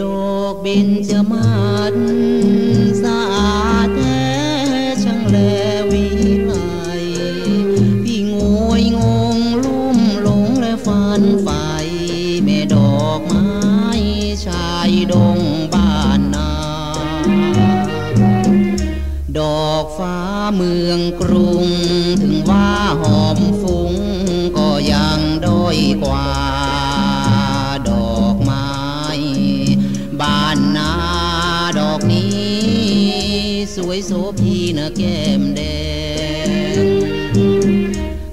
ดอกบินจะมาศสะอาดแท้ช่างแลวิไลพี่งวยงงลุ่มหลงและฟันไฟแม่ดอกไม้ชายดงบ้านนา ดอกฟ้าเมืองกรุงถึงว่าหอม วยโสพีนะแก้มแดง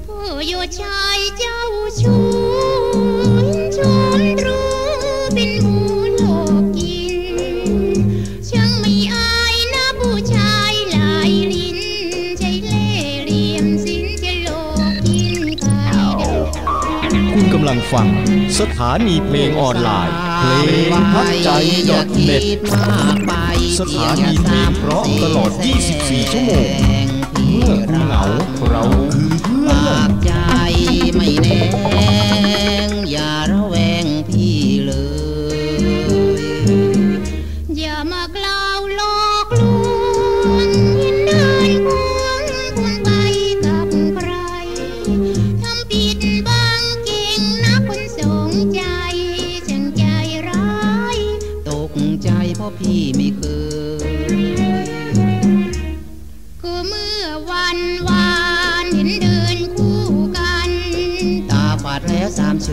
ผู้อยู่ช ลังฟัง สถานีเพลงออนไลน์ เพลงพักใจ .net สถานีเพลงเพราะตลอด 24 ชั่วโมง เมื่อคุณเหงาเราคือเพื่อน พราะพี่ไม่เคยก็เมื่อวันวานเห็นเดินคู่กัน ตาฝาดแล้วสามเช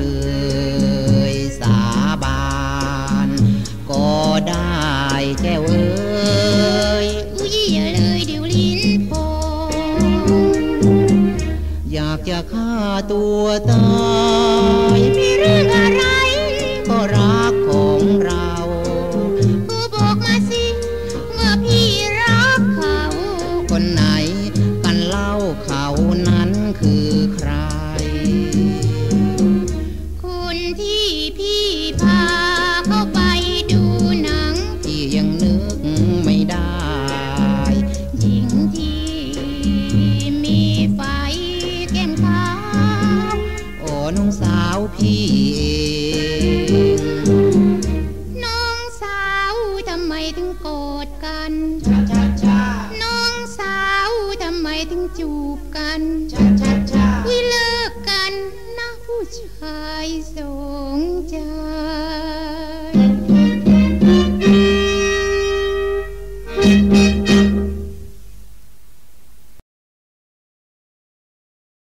ยสาบาน ก็ได้แก้วเอ้ยอุ้ยอย่าเลยเดี๋ยวลิ้นโพงอยากจะฆ่าตัวตาย น้องสาวพี่เองน้องสาวทำไมถึงโกรธกันน้องสาวทำไมถึงจูบกันวิเลิกกันนะผู้ชายสงใจเ